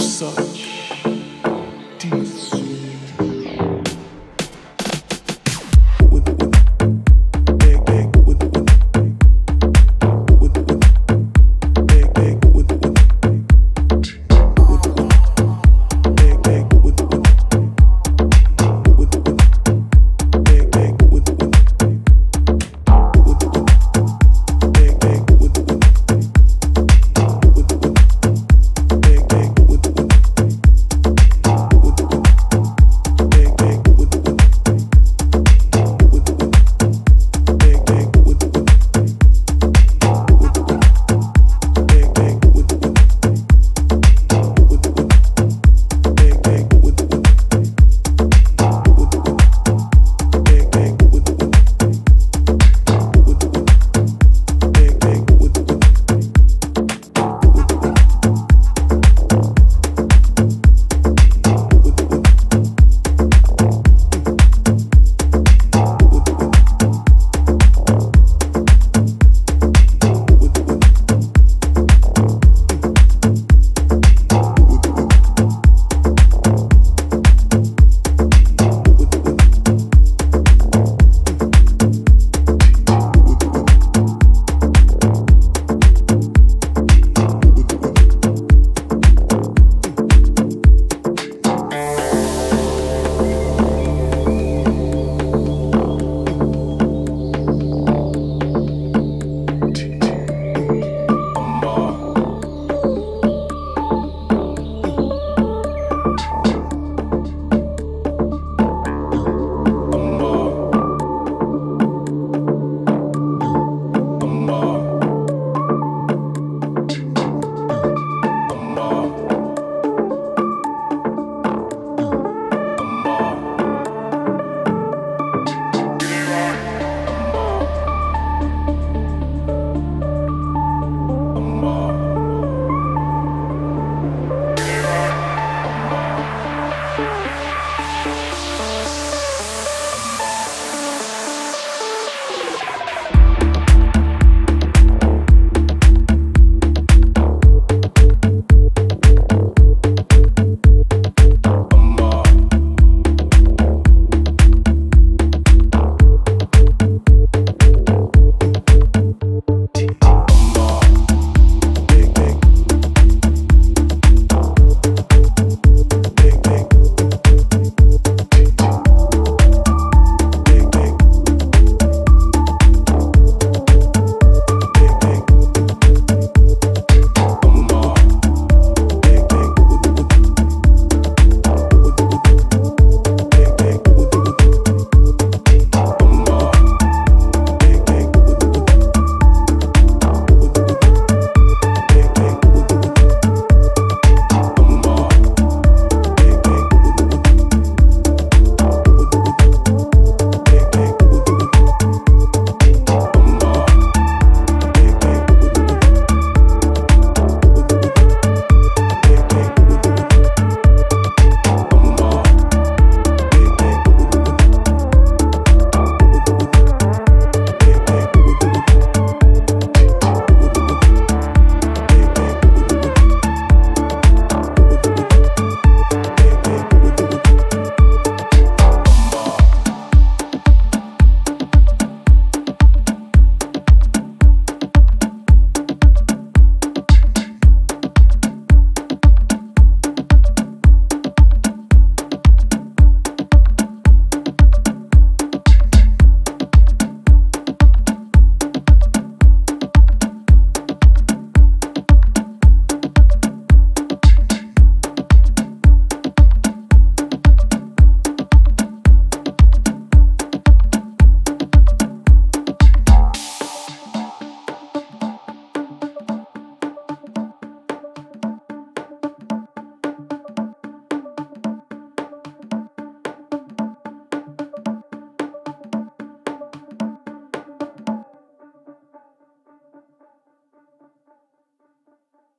such.